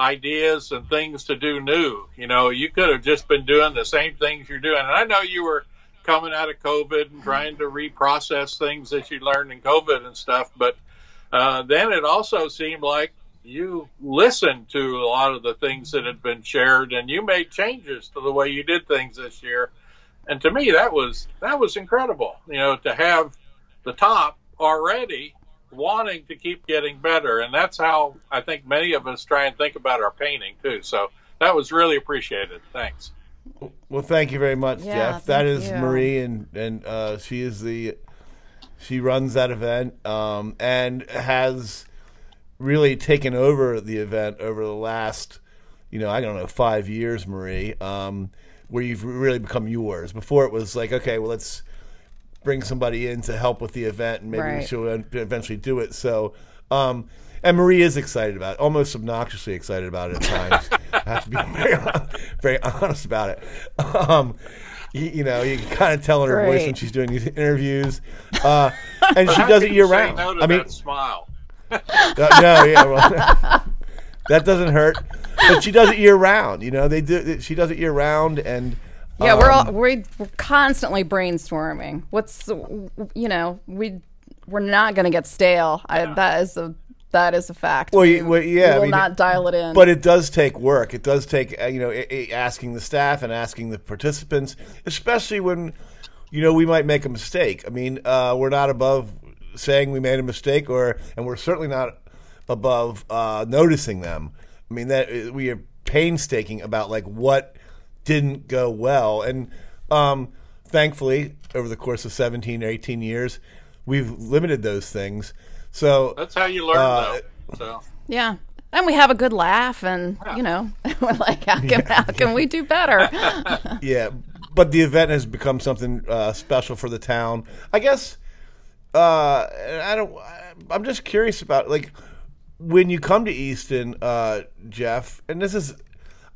ideas and things to do new. You know, you could have just been doing the same things you're doing. And I know you were coming out of COVID and trying to reprocess things that you learned in COVID and stuff, but uh, then it also seemed like you listened to a lot of the things that had been shared and you made changes to the way you did things this year. And to me, that was that was incredible. You know, to have the top already wanting to keep getting better, and that's how I think many of us try and think about our painting too. So that was really appreciated. Thanks. Well, thank you very much, Yeah, Jeff. That is you. Marie, and and uh, she is the she runs that event um, and has really taken over the event over the last you know I don't know five years, Marie, um, where you've really become yours. Before it was like okay, well let's bring somebody in to help with the event, and maybe Right. she'll eventually do it. So. Um, and Marie is excited about it, almost obnoxiously excited about it at times. I have to be very, very honest about it. Um, you, you know, you can kind of tell in her voice when she's doing these interviews, uh, and she does it year round. No I mean, that smile. uh, no, yeah, well, that doesn't hurt, but she does it year round. You know, they do. She does it year round, and Yeah, we're all we're, we're constantly brainstorming. What's you know we we're not going to get stale. I, that is a that is a fact. Well, we, well, yeah, we I will mean, not dial it in. But it does take work. It does take uh, you know i- i- asking the staff and asking the participants, especially when you know we might make a mistake. I mean, uh, we're not above saying we made a mistake, or and we're certainly not above uh, noticing them. I mean that uh, we are painstaking about like what didn't go well, and um, thankfully over the course of 17 or 18 years, we've limited those things. So That's how you learn, Uh, though. So yeah, and we have a good laugh, and you know, we're like, how can how can we do better? Yeah, but the event has become something uh, special for the town. I guess. Uh, I don't. I'm just curious about like when you come to Easton, uh, Jeff. And this is.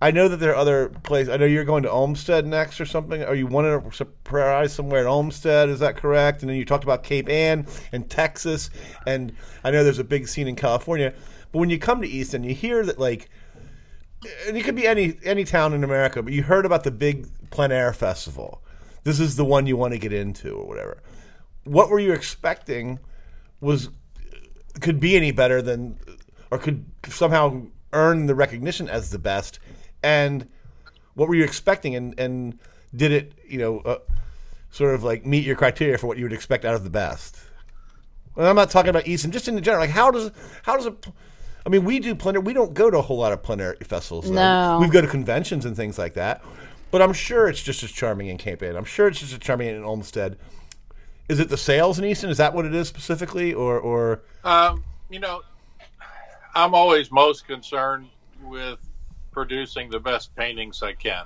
I know that there are other places. I know you're going to Olmsted next or something. Are you wanting to surprise somewhere at Olmsted? Is that correct? And then you talked about Cape Ann and Texas, and I know there's a big scene in California. But when you come to Easton, you hear that like and it could be any any town in America, but you heard about the big plein air festival. This is the one you want to get into, or whatever. What were you expecting? Was could be any better than, or could somehow earn the recognition as the best? And what were you expecting? And and did it, you know, uh, sort of like meet your criteria for what you would expect out of the best? And I'm not talking about Easton, just in general. Like how does how does it? I mean, we do plein air. We don't go to a whole lot of plein air festivals. though. No. we go to conventions and things like that. But I'm sure it's just as charming in Cape Ann. I'm sure it's just as charming in Olmsted. Is it the sales in Easton? Is that what it is specifically, or or Um, you know, I'm always most concerned with producing the best paintings I can,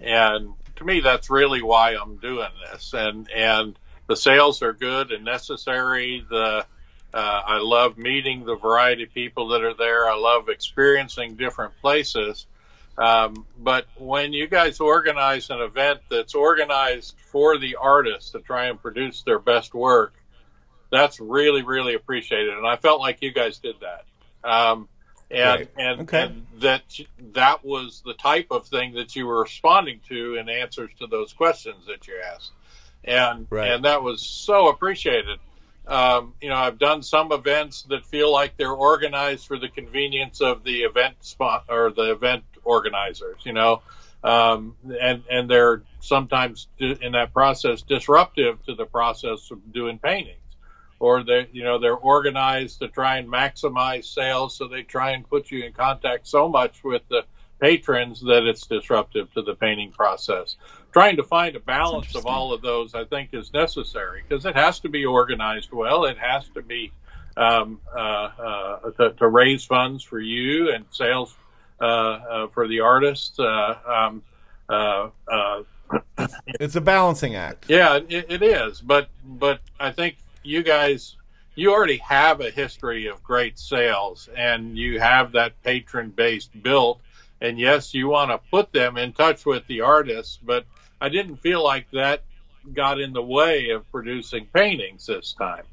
and to me, that's really why I'm doing this. And and the sales are good and necessary. The uh, I love meeting the variety of people that are there. I love experiencing different places. Um, but when you guys organize an event that's organized for the artists to try and produce their best work, that's really, really appreciated. And I felt like you guys did that. Um, and, Right. and, Okay. and that, that was the type of thing that you were responding to in answers to those questions that you asked. And, Right. and that was so appreciated. Um, you know, I've done some events that feel like they're organized for the convenience of the event spot or the event organizers, you know, um, and, and they're sometimes in that process disruptive to the process of doing paintings or they, you know, they're organized to try and maximize sales. So they try and put you in contact so much with the patrons that it's disruptive to the painting process. Trying to find a balance of all of those, I think, is necessary because it has to be organized well. It has to be um, uh, uh, to, to raise funds for you and sales uh, uh, for the artists. Uh, um, uh, uh, it's a balancing act? yeah, it, it is, but but I think you guys you already have a history of great sales, and you have that patron base built. And yes, you want to put them in touch with the artists, but I didn't feel like that got in the way of producing paintings this time.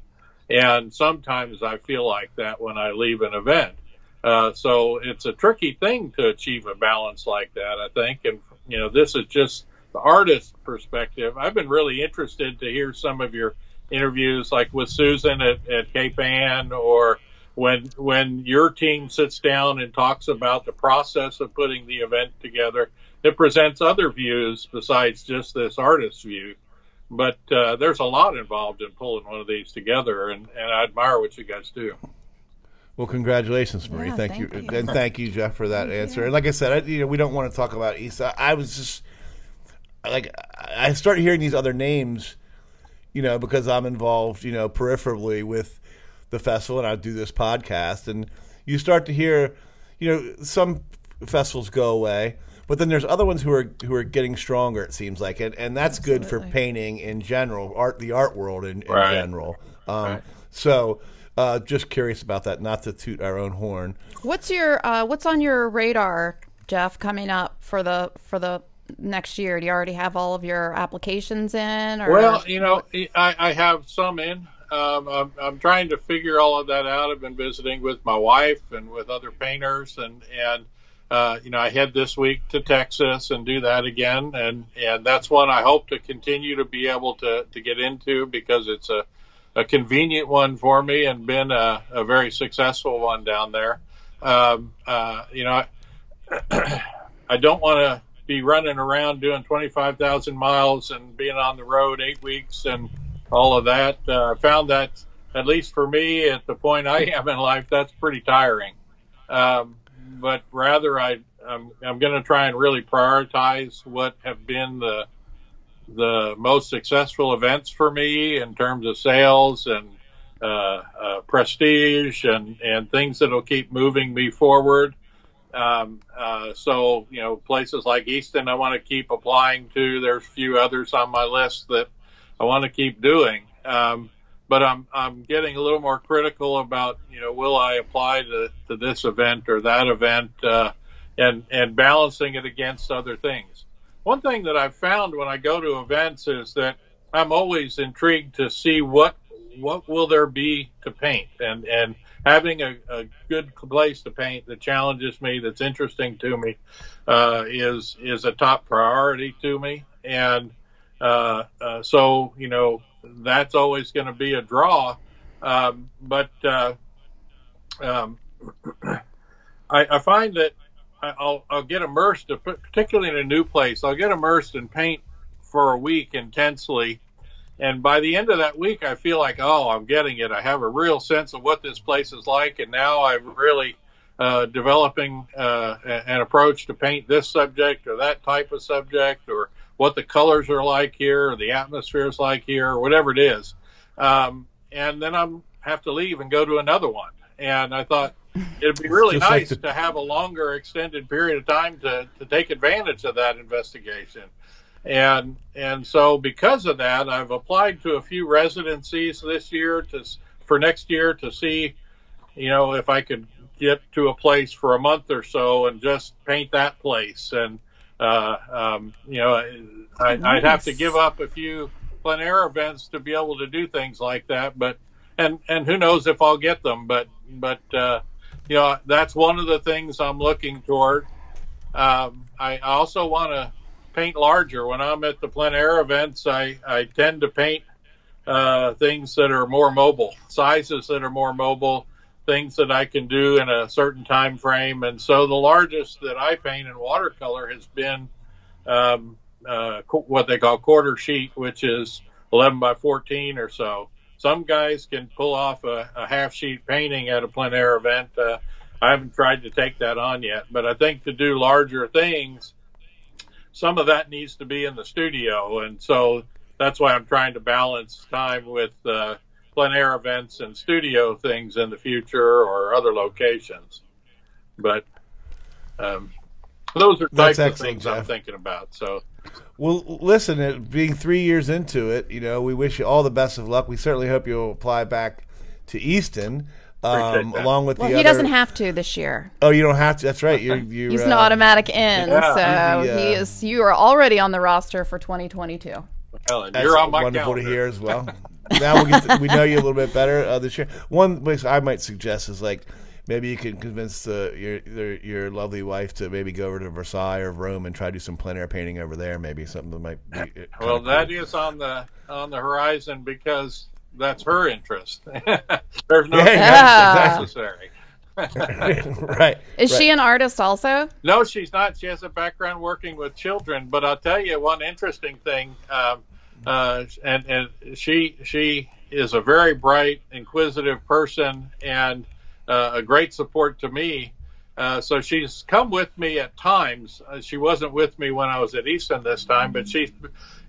And sometimes I feel like that when I leave an event. Uh, so it's a tricky thing to achieve a balance like that, I think. And, you know, this is just the artist perspective. I've been really interested to hear some of your interviews, like with Susan at, at Cape Ann, or when when your team sits down and talks about the process of putting the event together. It presents other views besides just this artist's view. But uh, there's a lot involved in pulling one of these together, and, and I admire what you guys do. Well, congratulations, Marie. Yeah, thank, thank you. you. and thank you, Jeff, for that answer. And like I said, I, you know, we don't want to talk about East. I, I was just like, I started hearing these other names, you know, because I'm involved, you know, peripherally with the festival, and I do this podcast, and you start to hear, you know, some festivals go away. But then there's other ones who are who are getting stronger. It seems like, and, and that's good for painting in general, art the art world in, in Right. general. Um, Right. So, uh, just curious about that. Not to toot our own horn. What's your uh, what's on your radar, Jeff, coming up for the for the next year? Do you already have all of your applications in? Or Well, you know, I, I have some in. Um, I'm, I'm trying to figure all of that out. I've been visiting with my wife and with other painters, and and uh, you know, I head this week to Texas and do that again, and and that's one I hope to continue to be able to to get into because it's a a convenient one for me and been a, a very successful one down there. Um, uh, you know, I, I don't want to be running around doing 25,000 miles and being on the road eight weeks and all of that. Uh, I found that, at least for me, at the point I am in life, that's pretty tiring. Um, but rather, I, I'm, I'm going to try and really prioritize what have been the the most successful events for me in terms of sales and uh, uh, prestige and, and things that will keep moving me forward. Um, uh, so, you know, places like Easton, I want to keep applying to. There's a few others on my list that I want to keep doing. Um, but I'm, I'm getting a little more critical about, you know, will I apply to, to this event or that event, uh, and, and balancing it against other things. One thing that I've found when I go to events is that I'm always intrigued to see what, what will there be to paint and, and, having a, a, good place to paint that challenges me, that's interesting to me, uh, is is a top priority to me. And uh, uh, so, you know, that's always going to be a draw. Um, but uh, um, I, I, find that I'll, I'll get immersed, particularly in a new place. I'll get immersed in paint for a week intensely and by the end of that week, I feel like, oh, I'm getting it. I have a real sense of what this place is like. And now I'm really uh, developing uh, an approach to paint this subject or that type of subject or what the colors are like here or the atmosphere is like here or whatever it is. Um, and then I'm have to leave and go to another one. And I thought it'd be really nice like the- to have a longer extended period of time to, to take advantage of that investigation and and so because of that, I've applied to a few residencies this year to for next year to see, you know, if I could get to a place for a month or so and just paint that place. And uh, um, you know, I, nice. I'd have to give up a few plein air events to be able to do things like that. But and and who knows if I'll get them? But but uh, you know, that's one of the things I'm looking toward. Um, I also want to paint larger. When I'm at the plein air events, I, I tend to paint uh, things that are more mobile, sizes that are more mobile, things that I can do in a certain time frame. And so the largest that I paint in watercolor has been um, uh, what they call quarter sheet, which is 11 by 14 or so. Some guys can pull off a, a half sheet painting at a plein air event. Uh, I haven't tried to take that on yet, but I think to do larger things, some of that needs to be in the studio, and so that's why I'm trying to balance time with uh, plein air events and studio things in the future or other locations. But um, those are types of things Jeff. I'm thinking about. So. Well, listen, being three years into it, you know, we wish you all the best of luck. We certainly hope you'll apply back to Easton um, along with well, the he other... doesn't have to this year. Oh, you don't have to. That's right. You're, you're he's uh, an automatic in, yeah. so the, uh, he is. You are already on the roster for 2022. Helen, you're on my wonderful calendar. to hear as well. now we to, we know you a little bit better uh, this year. One place I might suggest is like maybe you can convince uh, your, your, your lovely wife to maybe go over to Versailles or Rome and try to do some plein air painting over there. Maybe something that might be. Uh, well, cool. that is on the on the horizon because that's her interest. There's no yeah. necessary. right. Is right. she an artist also? No, she's not. She has a background working with children. But I'll tell you one interesting thing. Um, uh, and and she she is a very bright, inquisitive person and uh, a great support to me. Uh, so she's come with me at times. Uh, she wasn't with me when I was at Easton this time, but she's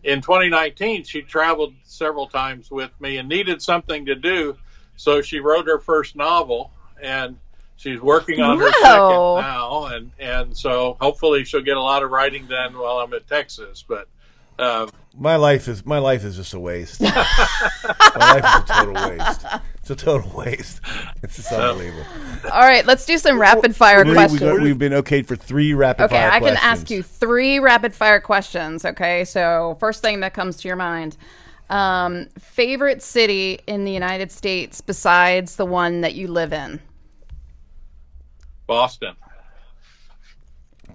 in 2019, she traveled several times with me and needed something to do. So she wrote her first novel and she's working on her second now. And, and so hopefully she'll get a lot of writing done while I'm at Texas. But uh, my life is my life is just a waste. my life is a total waste. It's a total waste. It's just unbelievable. All right, let's do some rapid fire we, questions. We have been okayed for three rapid okay, fire I questions. Okay, I can ask you three rapid fire questions. Okay, so first thing that comes to your mind. Um, favorite city in the United States besides the one that you live in? Boston.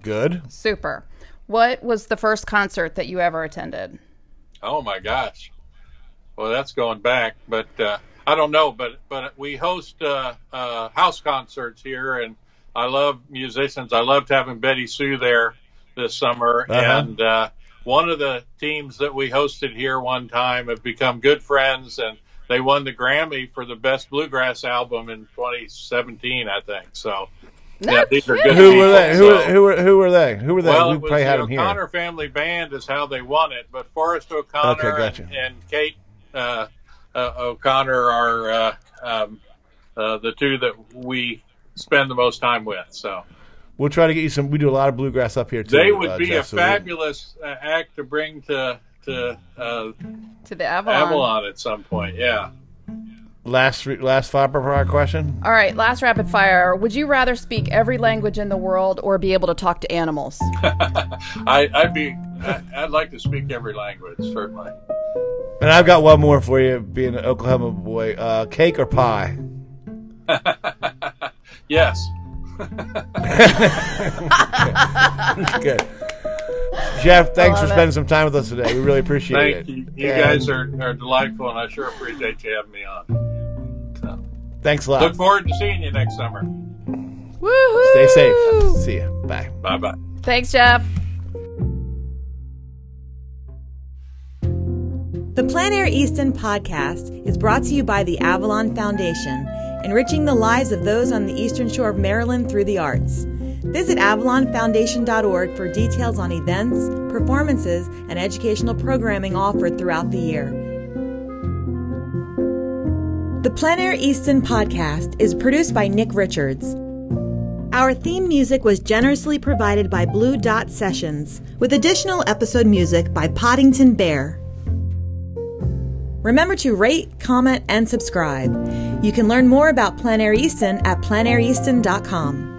Good. Super. What was the first concert that you ever attended? Oh my gosh. Well, that's going back, but uh, I don't know. But but we host uh, uh, house concerts here, and I love musicians. I loved having Betty Sue there this summer, Uh-huh. and uh, one of the teams that we hosted here one time have become good friends, and they won the Grammy for the best bluegrass album in 2017, I think. So. No yeah, these are good Who people, were they? Who, were, so- who were who were they? Who were they? well, we it was probably had the them here. O'Connor Family Band is how they won it, but Forrest O'Connor Okay, gotcha. and, and Kate uh, uh, O'Connor are uh, um, uh, the two that we spend the most time with. So We'll try to get you some. We do a lot of bluegrass up here too. they would uh, be Jeff, a so we- fabulous uh, act to bring to to uh, To the Avalon. Avalon at some point. Yeah. Last re- last five per hour question. All right, last rapid fire. Would you rather speak every language in the world or be able to talk to animals? I, I'd be. I, I'd like to speak every language, certainly. And I've got one more for you, being an Oklahoma boy. Uh, cake or pie? Yes. Good. Jeff, thanks for love it. spending some time with us today. We really appreciate Thank it. you. You And guys are, are delightful, and I sure appreciate you having me on. So, Thanks a lot. look forward to seeing you next summer. Woohoo! Stay safe. See you. Bye. Bye bye. Thanks, Jeff. The Plein Air Easton podcast is brought to you by the Avalon Foundation, enriching the lives of those on the eastern shore of Maryland through the arts. Visit avalonfoundation.org for details on events, performances, and educational programming offered throughout the year. The Plein Air Easton podcast is produced by Nick Richards. Our theme music was generously provided by Blue Dot Sessions, with additional episode music by Poddington Bear. Remember to rate, comment, and subscribe. You can learn more about Plein Air Easton at pleinaireaston.com.